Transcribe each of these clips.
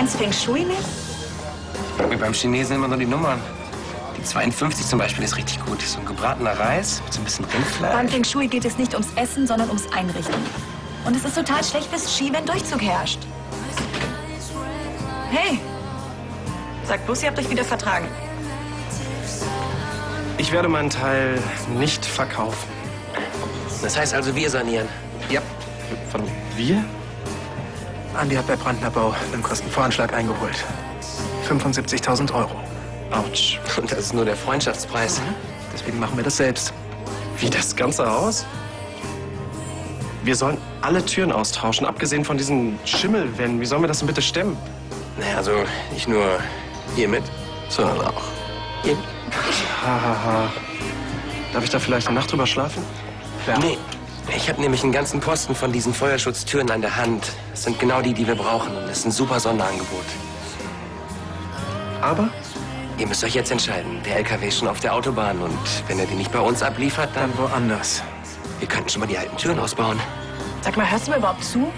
kennst Feng Shui nicht? Wie beim Chinesen immer nur die Nummern. Die 52 zum Beispiel ist richtig gut. So ein gebratener Reis mit so ein bisschen Beim Rindfleisch. Feng Shui geht es nicht ums Essen, sondern ums Einrichten. Und es ist total schlecht fürs Ski, wenn Durchzug herrscht. Hey! Sagt bloß, ihr habt euch wieder vertragen. Ich werde meinen Teil nicht verkaufen. Das heißt also, wir sanieren. Ja. Von wir? Andi hat bei Brandner Bau einen Kostenvoranschlag eingeholt. 75.000 Euro. Autsch. Und das ist nur der Freundschaftspreis. Deswegen machen wir das selbst. Wie das ganze Haus? Wir sollen alle Türen austauschen, abgesehen von diesen Schimmelwänden. Wie sollen wir das denn bitte stemmen? Naja, also nicht nur hiermit, sondern auch hier. Hahaha. Darf ich da vielleicht eine Nacht drüber schlafen? Nee, ich habe nämlich einen ganzen Posten von diesen Feuerschutztüren an der Hand. Das sind genau die, die wir brauchen. Und das ist ein super Sonderangebot. Aber Ihr müsst euch jetzt entscheiden. Der LKW ist schon auf der Autobahn und wenn er die nicht bei uns abliefert, dann... Dann woanders. Wir könnten schon mal die alten Türen ausbauen. Sag mal, hörst du mir überhaupt zu?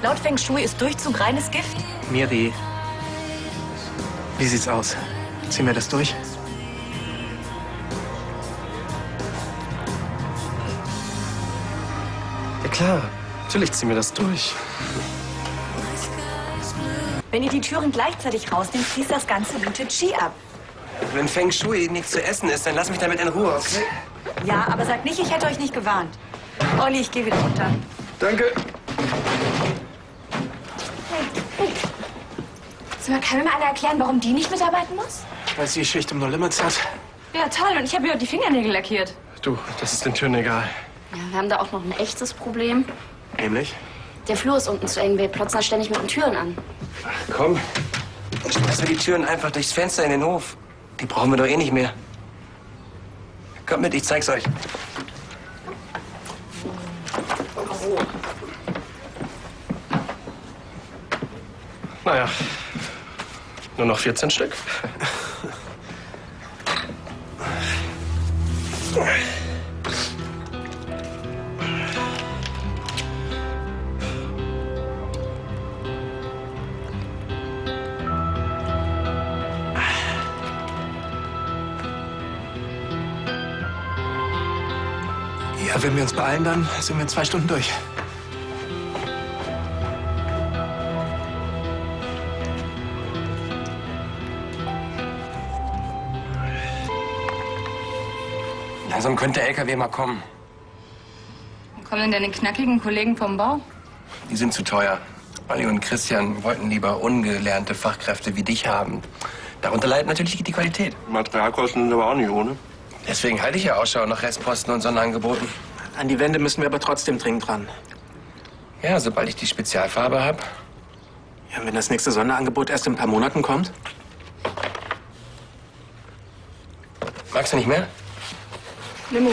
Laut Feng Shui ist Durchzug reines Gift. Miri, wie sieht's aus? Ziehen wir das durch? Klar, natürlich ziehen wir das durch. Wenn ihr die Türen gleichzeitig rausnehmt, fließt das Ganze wie Qi ab. Wenn Feng Shui nichts zu essen ist, dann lass mich damit in Ruhe, okay? Ja, aber sagt nicht, ich hätte euch nicht gewarnt. Olli, ich gehe wieder runter. Danke. Sag mal, kann mir mal einer erklären, warum die nicht mitarbeiten muss? Weil sie Schicht um No Limits hat. Ja, toll. Und ich habe ihr die Fingernägel lackiert. Du, das ist den Türen egal. Ja, wir haben da auch noch ein echtes Problem. Nämlich? Der Flur ist unten zu eng. Wir plotzen da ständig mit den Türen an. Komm, schmeißen wir die Türen einfach durchs Fenster in den Hof. Die brauchen wir doch eh nicht mehr. Kommt mit, ich zeig's euch. Naja, nur noch 14 Stück. Ja, wenn wir uns beeilen, dann sind wir in zwei Stunden durch. Langsam könnte der LKW mal kommen. Wo kommen denn deine knackigen Kollegen vom Bau? Die sind zu teuer. Olli und Christian wollten lieber ungelernte Fachkräfte wie dich haben. Darunter leidet natürlich die Qualität. Materialkosten sind aber auch nicht ohne. Deswegen halte ich ja Ausschau nach Restposten und Sonderangeboten. An die Wände müssen wir aber trotzdem dringend ran. Ja, sobald ich die Spezialfarbe habe. Ja, wenn das nächste Sonderangebot erst in ein paar Monaten kommt? Magst du nicht mehr? Limo.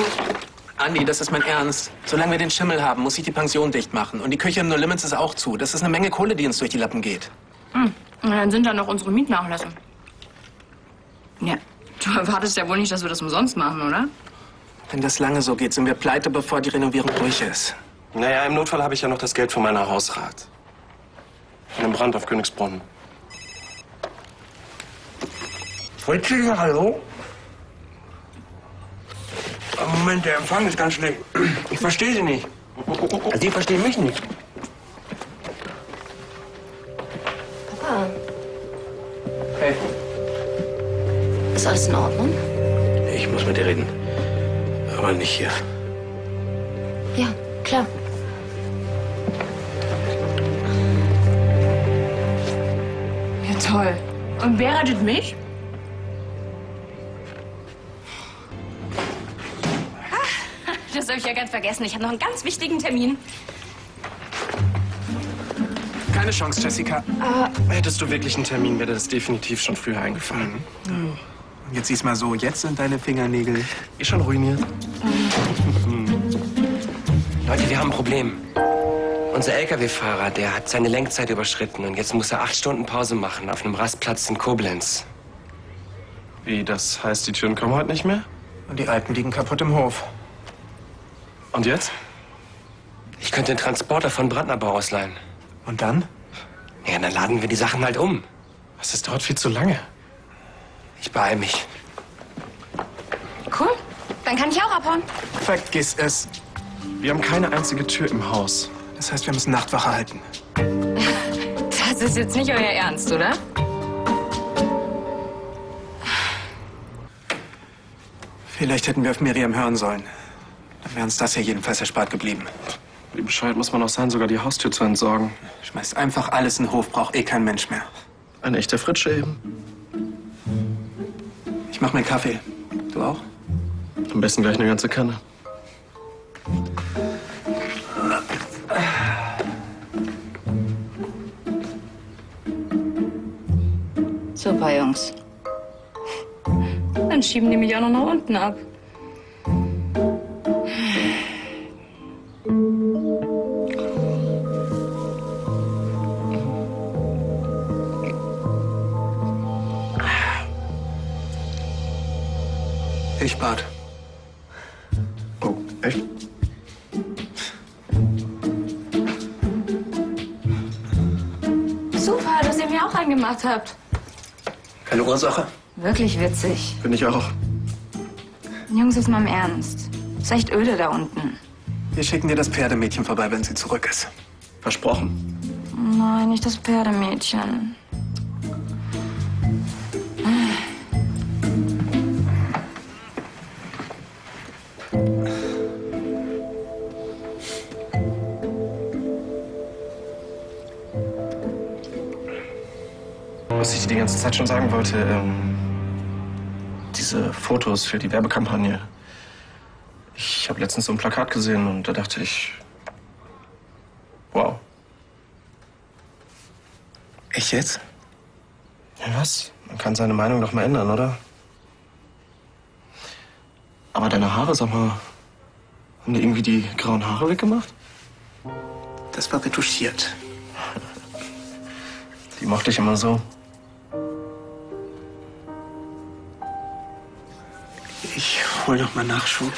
Andi, das ist mein Ernst. Solange wir den Schimmel haben, muss ich die Pension dicht machen. Und die Küche im No Limits ist auch zu. Das ist eine Menge Kohle, die uns durch die Lappen geht. Hm. Na, dann sind da noch unsere Mietnachlässe. Ja, du erwartest ja wohl nicht, dass wir das umsonst machen, oder? Wenn das lange so geht, sind wir pleite, bevor die Renovierung durch ist. Naja, im Notfall habe ich ja noch das Geld von meiner Hausrat. Von dem Brand auf Königsbronn. Fritzchen, hallo? Moment, der Empfang ist ganz schlecht. Ich verstehe Sie nicht. Also Sie verstehen mich nicht. Ist alles in Ordnung? ich muss mit dir reden. Aber nicht hier. Ja, klar. Ja, toll. Und wer rettet mich? Ah, Das habe ich ja ganz vergessen. Ich habe noch einen ganz wichtigen Termin. Keine Chance, Jessica. Hättest du wirklich einen Termin, wäre das definitiv schon früher eingefallen. Jetzt sieh's mal so, jetzt sind deine Fingernägel Eh schon ruiniert. Leute, wir haben ein Problem. Unser LKW-Fahrer, der hat seine Lenkzeit überschritten und jetzt muss er acht Stunden Pause machen auf einem Rastplatz in Koblenz. Wie, das heißt, die Türen kommen heute nicht mehr? und die Alpen liegen kaputt im Hof. Und jetzt? Ich könnte den Transporter von Brandnerbau ausleihen. Und dann? Ja, dann laden wir die Sachen halt um. Was, das dauert viel zu lange. Ich beeil mich. Cool. Dann kann ich auch abhauen. Vergiss es. Wir haben keine einzige Tür im Haus. Das heißt, wir müssen Nachtwache halten. Das ist jetzt nicht euer Ernst, oder? Vielleicht hätten wir auf Miriam hören sollen. Dann wäre uns das hier jedenfalls erspart geblieben. Wie bescheuert muss man auch sein, sogar die Haustür zu entsorgen. Schmeißt einfach alles in den Hof, braucht eh kein Mensch mehr. Ein echter Fritsche eben. Ich mach mir einen Kaffee. Du auch? Am besten gleich eine ganze Kanne. Super, Jungs. Dann schieben die mich auch noch nach unten ab. Echt? Super, dass ihr mir auch eingemacht habt. Keine Ursache? Wirklich witzig. Bin ich auch. Jungs, ist mal im Ernst. Ist echt öde da unten. Wir schicken dir das Pferdemädchen vorbei, wenn sie zurück ist. Versprochen. Nein, nicht das Pferdemädchen. Was ich dir die ganze Zeit schon sagen wollte, ähm, diese Fotos für die Werbekampagne. Ich habe letztens so ein Plakat gesehen und da dachte ich, wow. Ich jetzt? Ja, was? Man kann seine Meinung doch mal ändern, oder? Aber deine Haare, sag mal, haben die irgendwie die grauen Haare weggemacht? Das war retuschiert. Die mochte ich immer so. Ich hol noch mal Nachschub.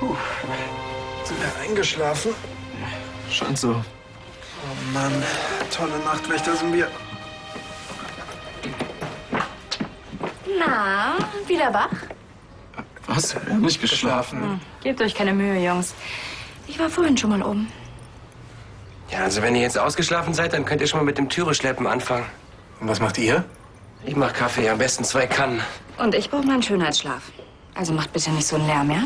Sind wir eingeschlafen? Scheint so. Oh Mann, tolle Nachtwächter sind wir. Na, wieder wach? Was? Wir haben nicht geschlafen. Gebt euch keine Mühe, Jungs. Ich war vorhin schon mal oben. Ja, also wenn ihr jetzt ausgeschlafen seid, dann könnt ihr schon mal mit dem Türeschleppen anfangen. Und was macht ihr? Ich mach Kaffee, am besten zwei Kannen. Und ich brauche mal einen Schönheitsschlaf. Also macht bitte nicht so einen Lärm, ja?